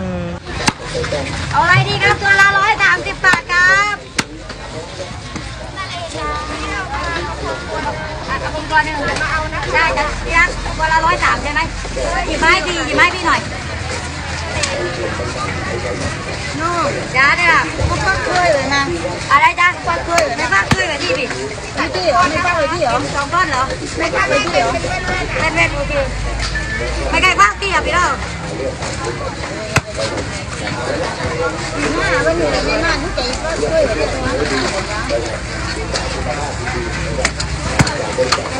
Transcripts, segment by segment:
อืมเอาอะไรดีครับ ตัวละร้อยสามสิบบาทครับอะกระปุกตัวหนึ่งได้จะพี่รักตัวละร้อยสามใช่ไหมหยิบไม้ดีหยิบไม้พี่หน่อยนู่น Dạ đây là có phát cười rồi nè À đây ta phát cười rồi, này phát cười rồi đi bỉ Đi đi ở, này phát rồi đi hả, Xong con rồi, này phát rồi đi hả, Bên bên ok mấy cái phát đi ở bỉ đâu Thank you.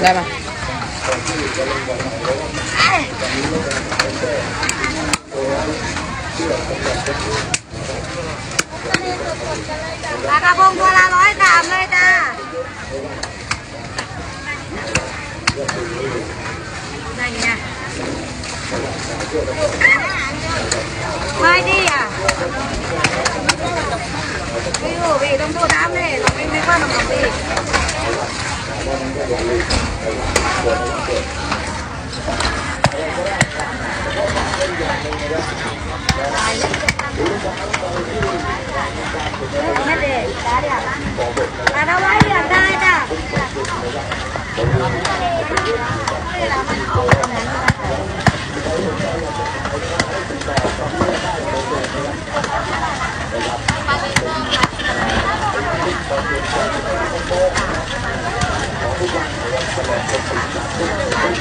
đây mà bà cà bông qua la nói tạm đây ta. Này nha. Mai đi à? Ví dụ vì trong chỗ đám này là mình mới qua làm gì 来咧！我没得，来呀！来那玩意儿，来得。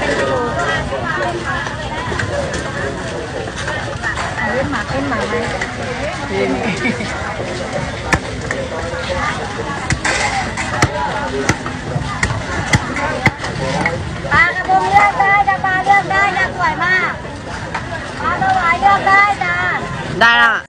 ป็นกิโลเอาเล่นหมากเล่นหมากไหมปลากระพงเลือกได้จ้ะปลาเลือกได้จ้ะสวยมากปลาสวายเลือกได้จ้ะ ได้แล้วอะ